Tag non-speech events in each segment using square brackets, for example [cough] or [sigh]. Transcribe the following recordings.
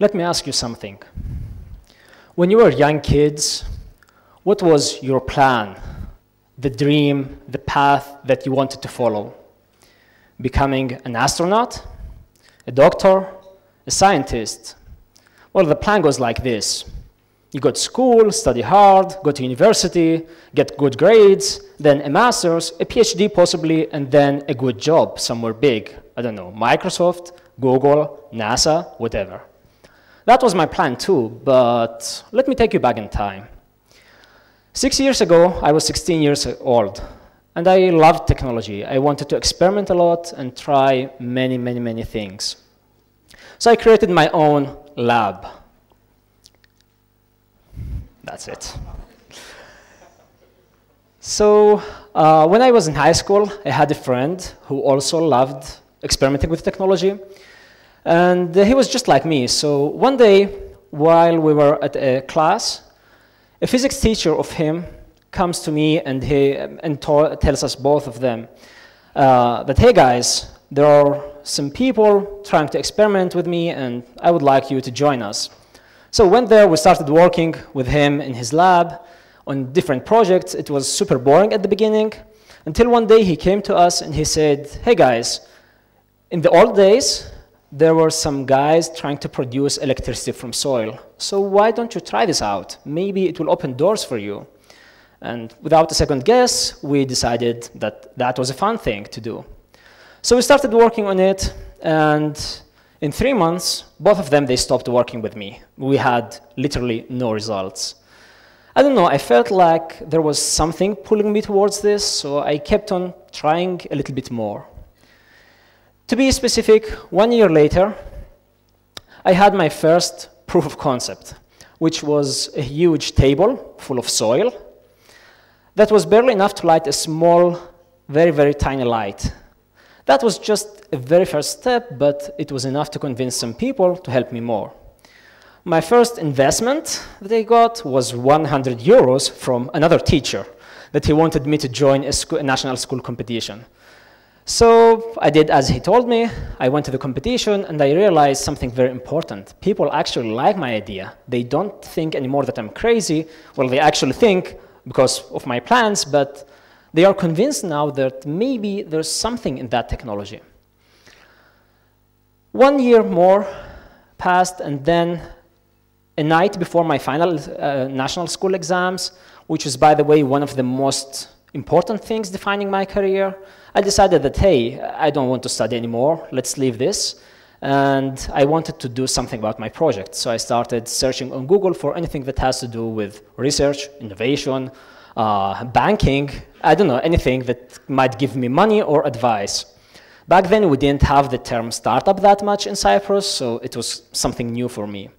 Let me ask you something. When you were young kids, what was your plan, the dream, the path that you wanted to follow? Becoming an astronaut, a doctor, a scientist? Well, the plan goes like this. You go to school, study hard, go to university, get good grades, then a master's, a PhD possibly, and then a good job somewhere big. I don't know, Microsoft, Google, NASA, whatever. That was my plan too, but let me take you back in time. Six years ago, I was 16 years old, and I loved technology. I wanted to experiment a lot and try many, many, many things. So I created my own lab. That's it. So uh, when I was in high school, I had a friend who also loved experimenting with technology. And he was just like me. So one day, while we were at a class, a physics teacher of him comes to me and, he, and tells us both of them uh, that, hey guys, there are some people trying to experiment with me and I would like you to join us. So went there, we started working with him in his lab on different projects. It was super boring at the beginning until one day he came to us and he said, hey guys, in the old days, there were some guys trying to produce electricity from soil. So why don't you try this out? Maybe it will open doors for you. And without a second guess, we decided that that was a fun thing to do. So we started working on it, and in three months, both of them, they stopped working with me. We had literally no results. I don't know, I felt like there was something pulling me towards this, so I kept on trying a little bit more. To be specific, one year later, I had my first proof of concept, which was a huge table full of soil that was barely enough to light a small, very, very tiny light. That was just a very first step, but it was enough to convince some people to help me more. My first investment that I got was 100 euros from another teacher that he wanted me to join a, school, a national school competition. So I did as he told me. I went to the competition and I realized something very important. People actually like my idea. They don't think anymore that I'm crazy. Well, they actually think because of my plans, but they are convinced now that maybe there's something in that technology. One year more passed and then a night before my final uh, national school exams, which is, by the way, one of the most important things defining my career, I decided that, hey, I don't want to study anymore. Let's leave this. And I wanted to do something about my project. So I started searching on Google for anything that has to do with research, innovation, uh, banking, I don't know, anything that might give me money or advice. Back then, we didn't have the term startup that much in Cyprus, so it was something new for me.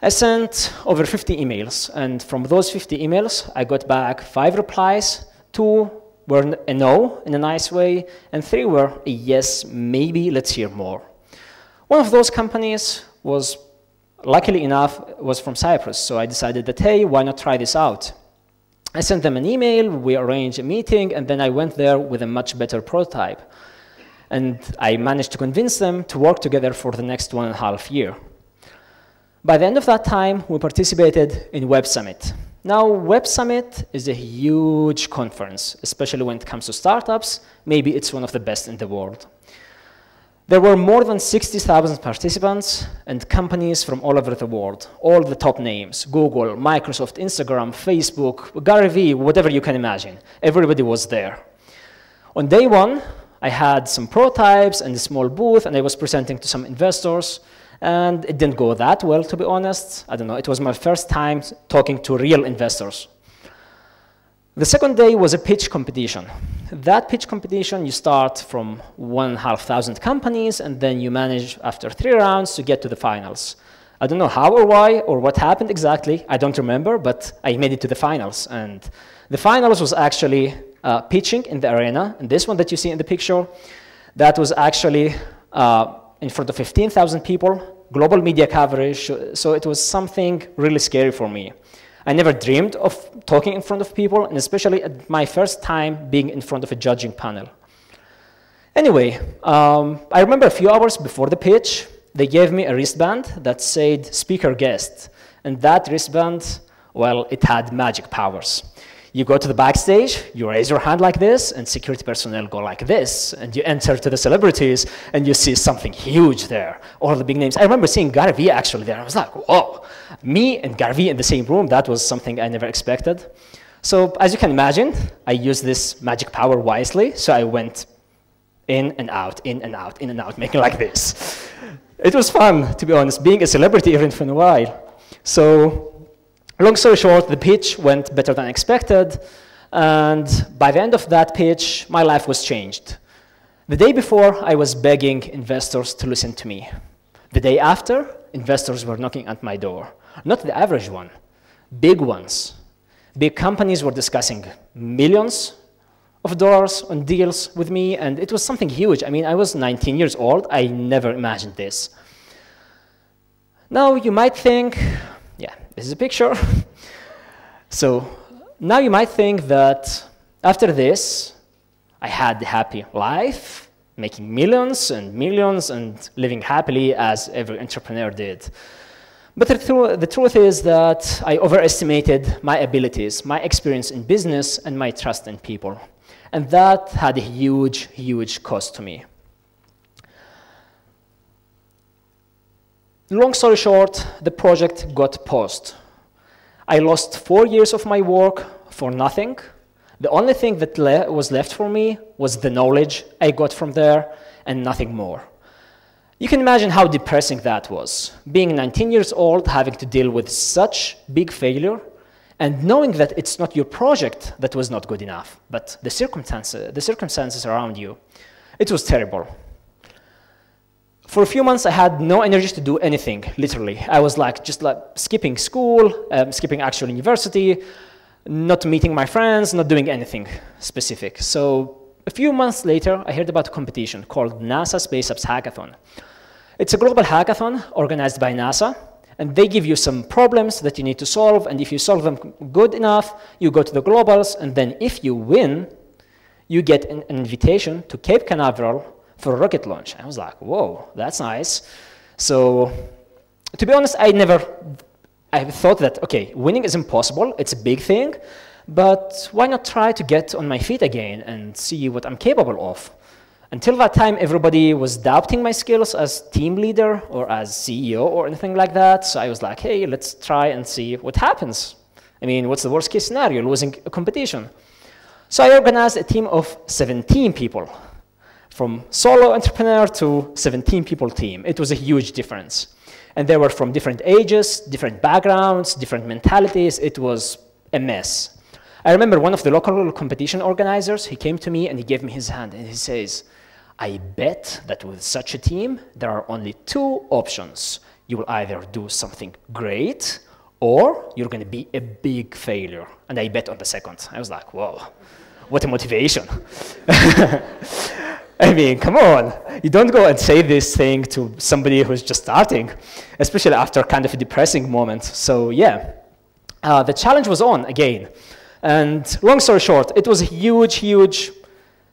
I sent over 50 emails, and from those 50 emails, I got back five replies. Two were a no in a nice way, and three were a yes, maybe, let's hear more. One of those companies was, luckily enough, was from Cyprus, so I decided that, hey, why not try this out? I sent them an email, we arranged a meeting, and then I went there with a much better prototype. And I managed to convince them to work together for the next one and a half year. By the end of that time, we participated in Web Summit. Now, Web Summit is a huge conference, especially when it comes to startups. Maybe it's one of the best in the world. There were more than 60,000 participants and companies from all over the world, all the top names, Google, Microsoft, Instagram, Facebook, Gary Vee, whatever you can imagine. Everybody was there. On day one, I had some prototypes and a small booth, and I was presenting to some investors. And it didn't go that well, to be honest. I don't know, it was my first time talking to real investors. The second day was a pitch competition. That pitch competition, you start from one and a half thousand companies, and then you manage after three rounds to get to the finals. I don't know how or why or what happened exactly. I don't remember, but I made it to the finals. And the finals was actually uh, pitching in the arena. And this one that you see in the picture, that was actually uh, in front of 15,000 people global media coverage, so it was something really scary for me. I never dreamed of talking in front of people, and especially at my first time being in front of a judging panel. Anyway, um, I remember a few hours before the pitch, they gave me a wristband that said speaker guest. And that wristband, well, it had magic powers. You go to the backstage, you raise your hand like this, and security personnel go like this, and you enter to the celebrities, and you see something huge there, all the big names. I remember seeing Gary Vee actually there. I was like, whoa, me and Gary Vee in the same room, that was something I never expected. So as you can imagine, I used this magic power wisely, so I went in and out, in and out, in and out, making like this. It was fun, to be honest, being a celebrity even for a while. So Long story short, the pitch went better than expected, and by the end of that pitch, my life was changed. The day before, I was begging investors to listen to me. The day after, investors were knocking at my door. Not the average one, big ones. Big companies were discussing millions of dollars on deals with me, and it was something huge. I mean, I was 19 years old. I never imagined this. Now, you might think, this is a picture. [laughs] so now you might think that after this, I had a happy life, making millions and millions and living happily as every entrepreneur did. But the, the, truth is that I overestimated my abilities, my experience in business, and my trust in people. And that had a huge, huge cost to me. Long story short, the project got paused. I lost four years of my work for nothing. The only thing that le was left for me was the knowledge I got from there and nothing more. You can imagine how depressing that was, being 19 years old, having to deal with such big failure, and knowing that it's not your project that was not good enough, but the circumstances, the circumstances around you. It was terrible. For a few months, I had no energy to do anything, literally. I was like, just like skipping school, um, skipping actual university, not meeting my friends, not doing anything specific. So a few months later, I heard about a competition called NASA Space Apps Hackathon. It's a global hackathon organized by NASA, and they give you some problems that you need to solve, and if you solve them good enough, you go to the globals, and then if you win, you get an invitation to Cape Canaveral for a rocket launch. I was like, whoa, that's nice. So to be honest, I never, I thought that, okay, winning is impossible. It's a big thing. But why not try to get on my feet again and see what I'm capable of? Until that time, everybody was doubting my skills as team leader or as CEO or anything like that. So I was like, hey, let's try and see what happens. I mean, what's the worst case scenario? Losing a competition. So I organized a team of 17 people from solo entrepreneur to 17 people team. It was a huge difference. And they were from different ages, different backgrounds, different mentalities. It was a mess. I remember one of the local competition organizers, he came to me and he gave me his hand and he says, I bet that with such a team, there are only two options. You will either do something great or you're going to be a big failure. And I bet on the second. I was like, whoa, what a motivation. [laughs] [laughs] I mean, come on. You don't go and say this thing to somebody who's just starting, especially after kind of a depressing moment. So yeah, uh, the challenge was on again. And long story short, it was a huge, huge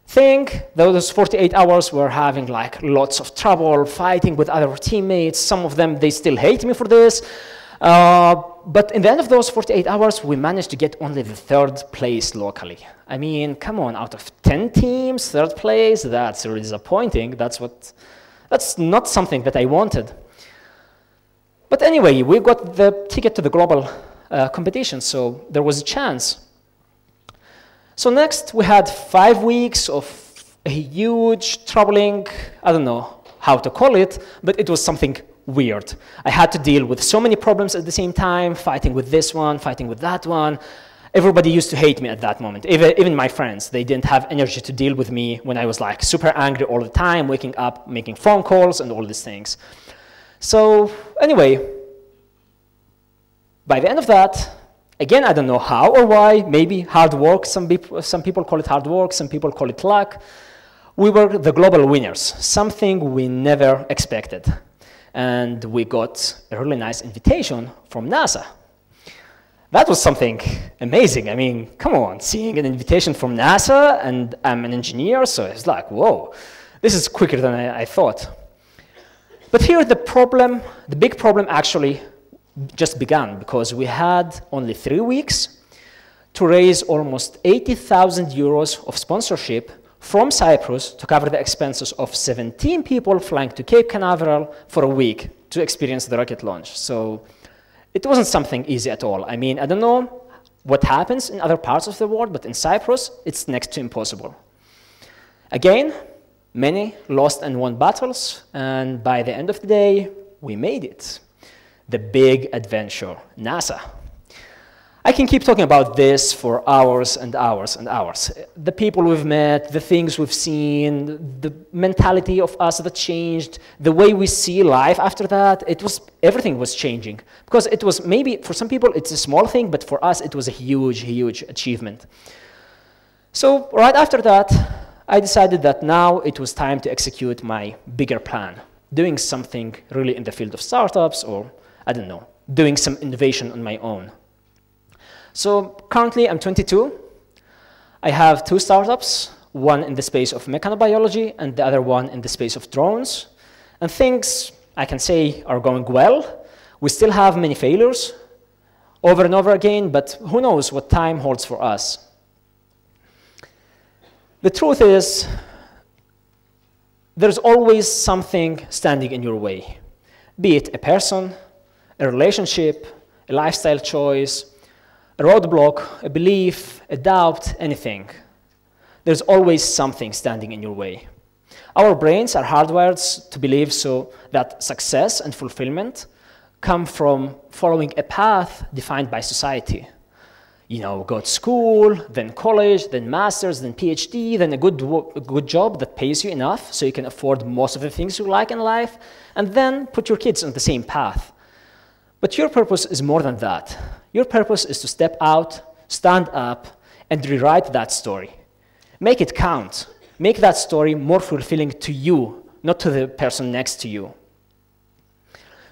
thing. Those 48 hours were having like lots of trouble, fighting with other teammates. Some of them, they still hate me for this. Uh, but in the end of those 48 hours, we managed to get only the third place locally. I mean, come on, out of 10 teams, third place, that's really disappointing. That's, what, that's not something that I wanted. But anyway, we got the ticket to the global uh, competition, so there was a chance. So next, we had five weeks of a huge, troubling, I don't know how to call it, but it was something weird. I had to deal with so many problems at the same time, fighting with this one, fighting with that one. Everybody used to hate me at that moment, even, even my friends. They didn't have energy to deal with me when I was like super angry all the time, waking up, making phone calls, and all these things. So anyway, by the end of that, again, I don't know how or why, maybe hard work, some, people, some people call it hard work, some people call it luck. We were the global winners, something we never expected. And we got a really nice invitation from NASA. That was something amazing. I mean, come on, seeing an invitation from NASA, and I'm an engineer, so it's like, whoa, this is quicker than I, I thought. But here the problem, the big problem actually just began because we had only three weeks to raise almost 80,000 euros of sponsorship from Cyprus to cover the expenses of 17 people flying to Cape Canaveral for a week to experience the rocket launch. So it wasn't something easy at all. I mean, I don't know what happens in other parts of the world, but in Cyprus, it's next to impossible. Again, many lost and won battles, and by the end of the day, we made it. The big adventure, NASA. I can keep talking about this for hours and hours and hours. The people we've met, the things we've seen, the mentality of us that changed, the way we see life after that, it was, everything was changing. Because it was maybe, for some people, it's a small thing, but for us, it was a huge, huge achievement. So right after that, I decided that now it was time to execute my bigger plan, doing something really in the field of startups or, I don't know, doing some innovation on my own. So currently I'm 22. I have two startups, one in the space of mechanobiology and the other one in the space of drones. And things, I can say, are going well. We still have many failures over and over again, but who knows what time holds for us. The truth is, there's always something standing in your way, be it a person, a relationship, a lifestyle choice, a roadblock, a belief, a doubt, anything. There's always something standing in your way. Our brains are hardwired to believe so that success and fulfillment come from following a path defined by society. You know, go to school, then college, then master's, then PhD, then a good, a good job that pays you enough so you can afford most of the things you like in life, and then put your kids on the same path. But your purpose is more than that. Your purpose is to step out, stand up, and rewrite that story. Make it count. Make that story more fulfilling to you, not to the person next to you.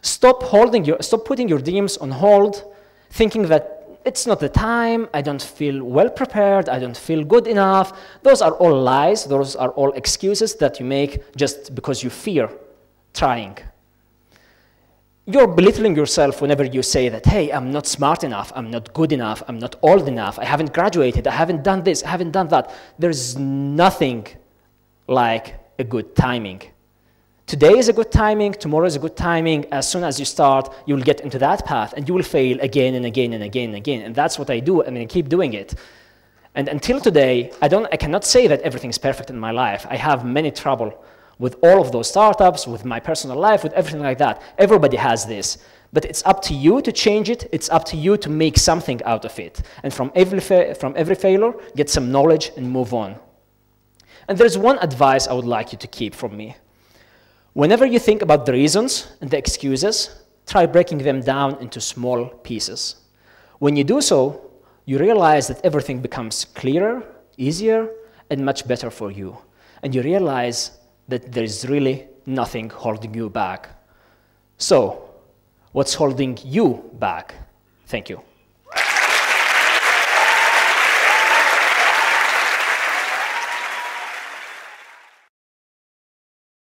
Stop, holding your, stop putting your dreams on hold, thinking that it's not the time, I don't feel well prepared, I don't feel good enough. Those are all lies, those are all excuses that you make just because you fear trying you're belittling yourself whenever you say that, hey, I'm not smart enough, I'm not good enough, I'm not old enough, I haven't graduated, I haven't done this, I haven't done that. There's nothing like a good timing. Today is a good timing, tomorrow is a good timing. As soon as you start, you will get into that path and you will fail again and again and again and again. And that's what I do, I mean, I keep doing it. And until today, I, don't, I cannot say that everything's perfect in my life. I have many trouble with all of those startups, with my personal life, with everything like that. Everybody has this. But it's up to you to change it. It's up to you to make something out of it. And from every, from every failure, get some knowledge and move on. And there's one advice I would like you to keep from me. Whenever you think about the reasons and the excuses, try breaking them down into small pieces. When you do so, you realize that everything becomes clearer, easier, and much better for you. And you realize that there is really nothing holding you back. So, what's holding you back? Thank you.